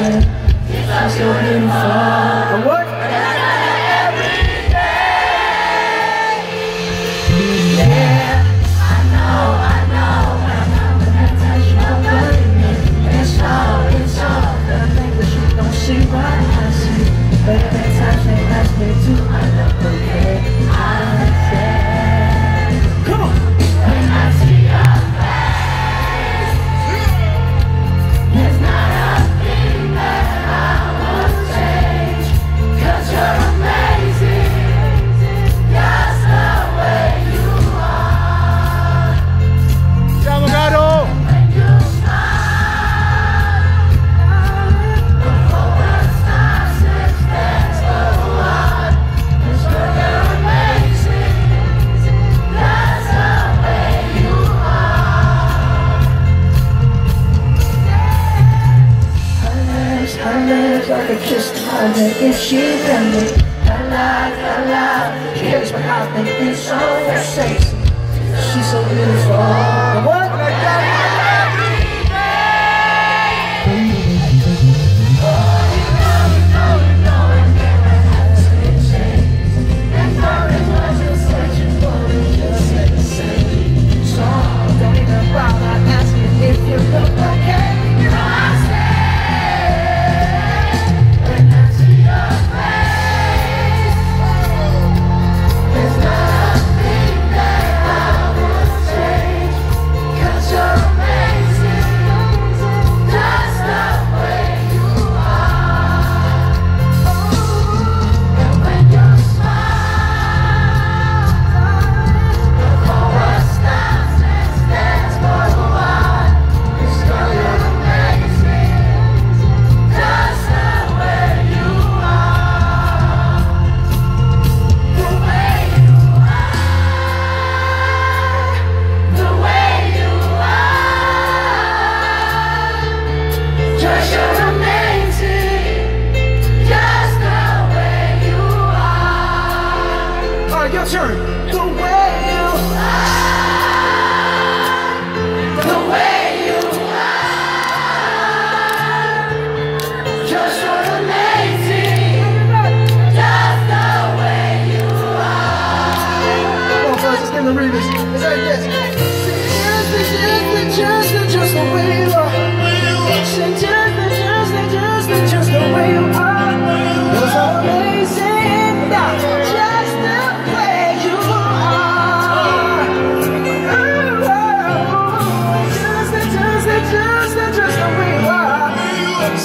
If I'm still in far is she friendly? La la la la, she takes my heart, makes me so sexy. She's so beautiful. Your turn. The way you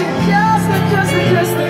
Krishna, Krishna, just.